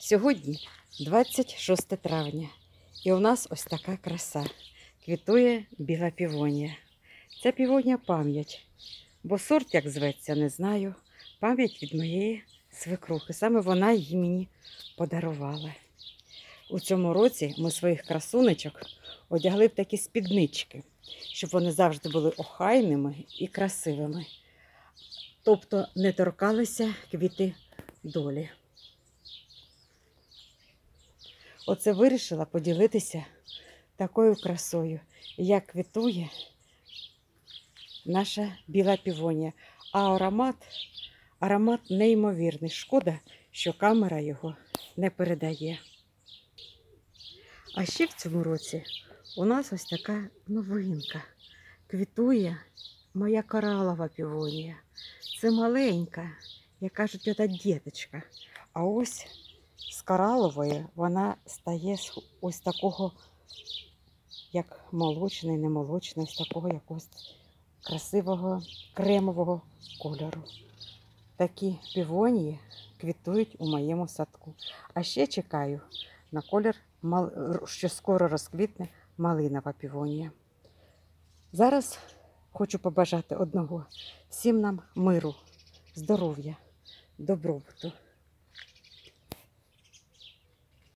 Сьогодні 26 травня, і у нас ось така краса. Квітує біла півонія. Це півонія пам'ять, бо сорт, як зветься, не знаю. Пам'ять від моєї свекрухи. Саме вона її мені подарувала. У цьому році ми своїх красунечок одягли в такі спіднички, щоб вони завжди були охайними і красивими. Тобто не торкалися квіти долі. Оце вирішила поділитися такою красою, як квітує наша біла півонія. А аромат, аромат неймовірний. Шкода, що камера його не передає. А ще в цьому році у нас ось така новинка. Квітує моя коралова півонія. Це маленька, як кажуть, ота діточка. А ось з коралової вона стає з ось такого, як молочний, не молочний, ось такого якогось красивого кремового кольору. Такі півонії квітують у моєму садку. А ще чекаю на колір, що скоро розквітне малинова півонія. Зараз хочу побажати одного всім нам миру, здоров'я, добробуту.